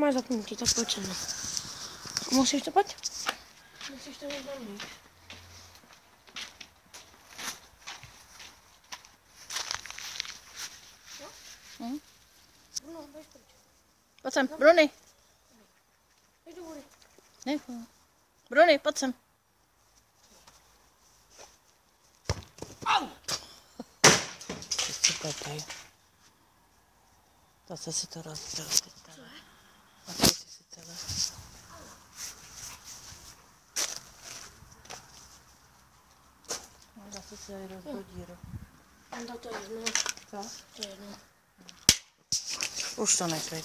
Máš zapnutý, tak pojď se mnou. Musíš to pojď? Musíš to mít. Hm? No, pryč. Pojď sem, Bruny. Do vody. Bruny, pojď sem. Au! Si. Zase si to rozděl teď celé. A ty si si celé. No, tady rozbil díru. Anda to je jedno. Co? To je jedno. Už to nechej.